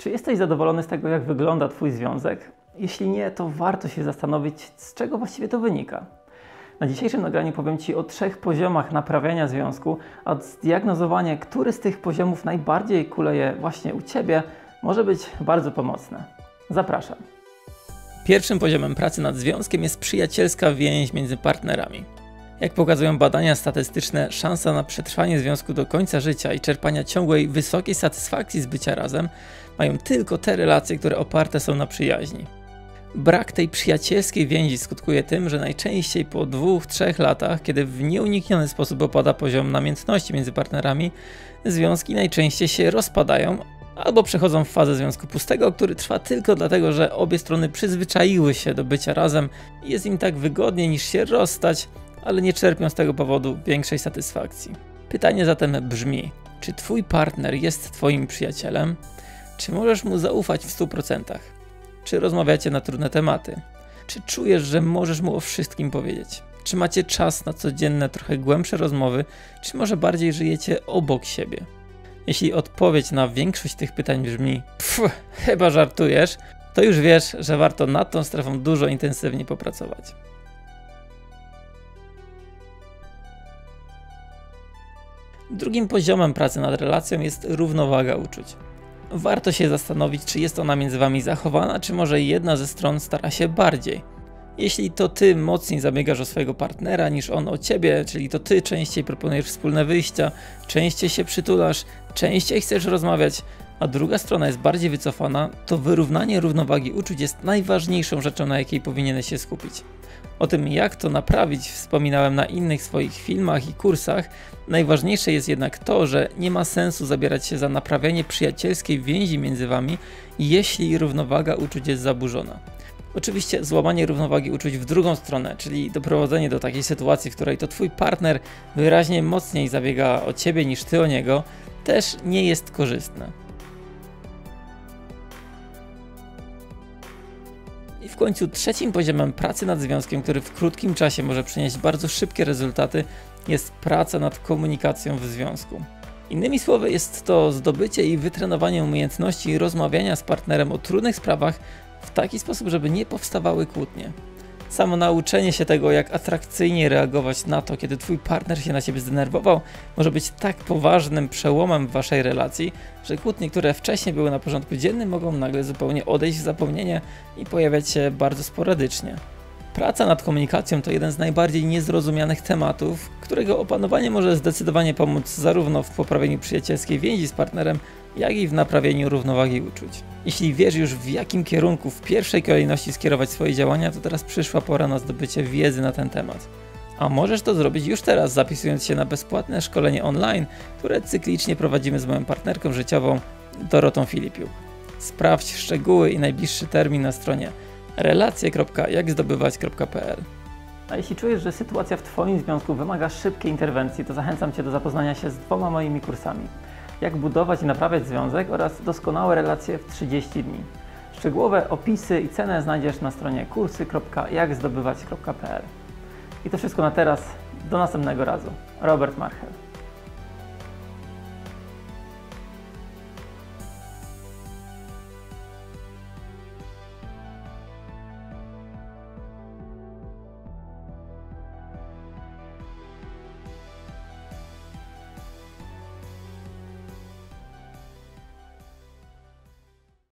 Czy jesteś zadowolony z tego, jak wygląda Twój związek? Jeśli nie, to warto się zastanowić, z czego właściwie to wynika. Na dzisiejszym nagraniu powiem Ci o trzech poziomach naprawiania związku, a zdiagnozowanie, który z tych poziomów najbardziej kuleje właśnie u Ciebie, może być bardzo pomocne. Zapraszam. Pierwszym poziomem pracy nad związkiem jest przyjacielska więź między partnerami. Jak pokazują badania statystyczne, szansa na przetrwanie związku do końca życia i czerpania ciągłej, wysokiej satysfakcji z bycia razem mają tylko te relacje, które oparte są na przyjaźni. Brak tej przyjacielskiej więzi skutkuje tym, że najczęściej po dwóch, trzech latach, kiedy w nieunikniony sposób opada poziom namiętności między partnerami, związki najczęściej się rozpadają albo przechodzą w fazę związku pustego, który trwa tylko dlatego, że obie strony przyzwyczaiły się do bycia razem i jest im tak wygodniej niż się rozstać, ale nie czerpią z tego powodu większej satysfakcji. Pytanie zatem brzmi: czy twój partner jest twoim przyjacielem? Czy możesz mu zaufać w 100%? Czy rozmawiacie na trudne tematy? Czy czujesz, że możesz mu o wszystkim powiedzieć? Czy macie czas na codzienne, trochę głębsze rozmowy, czy może bardziej żyjecie obok siebie? Jeśli odpowiedź na większość tych pytań brzmi pff, chyba żartujesz, to już wiesz, że warto nad tą strefą dużo intensywniej popracować. Drugim poziomem pracy nad relacją jest równowaga uczuć. Warto się zastanowić, czy jest ona między wami zachowana, czy może jedna ze stron stara się bardziej. Jeśli to ty mocniej zabiegasz o swojego partnera niż on o ciebie, czyli to ty częściej proponujesz wspólne wyjścia, częściej się przytulasz, częściej chcesz rozmawiać, a druga strona jest bardziej wycofana, to wyrównanie równowagi uczuć jest najważniejszą rzeczą, na jakiej powinieneś się skupić. O tym, jak to naprawić, wspominałem na innych swoich filmach i kursach. Najważniejsze jest jednak to, że nie ma sensu zabierać się za naprawianie przyjacielskiej więzi między wami, jeśli równowaga uczuć jest zaburzona. Oczywiście złamanie równowagi uczuć w drugą stronę, czyli doprowadzenie do takiej sytuacji, w której to twój partner wyraźnie mocniej zabiega o ciebie niż ty o niego, też nie jest korzystne. I w końcu trzecim poziomem pracy nad związkiem, który w krótkim czasie może przynieść bardzo szybkie rezultaty, jest praca nad komunikacją w związku. Innymi słowy, jest to zdobycie i wytrenowanie umiejętności rozmawiania z partnerem o trudnych sprawach w taki sposób, żeby nie powstawały kłótnie. Samo nauczenie się tego, jak atrakcyjnie reagować na to, kiedy twój partner się na ciebie zdenerwował, może być tak poważnym przełomem w waszej relacji, że kłótnie, które wcześniej były na porządku dziennym, mogą nagle zupełnie odejść w zapomnienie i pojawiać się bardzo sporadycznie. Praca nad komunikacją to jeden z najbardziej niezrozumianych tematów, którego opanowanie może zdecydowanie pomóc zarówno w poprawieniu przyjacielskiej więzi z partnerem, jak i w naprawieniu równowagi uczuć. Jeśli wiesz już w jakim kierunku w pierwszej kolejności skierować swoje działania, to teraz przyszła pora na zdobycie wiedzy na ten temat. A możesz to zrobić już teraz, zapisując się na bezpłatne szkolenie online, które cyklicznie prowadzimy z moją partnerką życiową Dorotą Filipiuk. Sprawdź szczegóły i najbliższy termin na stronie relacje.jakzdobywać.pl a jeśli czujesz, że sytuacja w Twoim związku wymaga szybkiej interwencji, to zachęcam Cię do zapoznania się z dwoma moimi kursami jak budować i naprawiać związek oraz doskonałe relacje w 30 dni. Szczegółowe opisy i cenę znajdziesz na stronie kursy.jakzdobywać.pl. I to wszystko na teraz. Do następnego razu. Robert Marchel.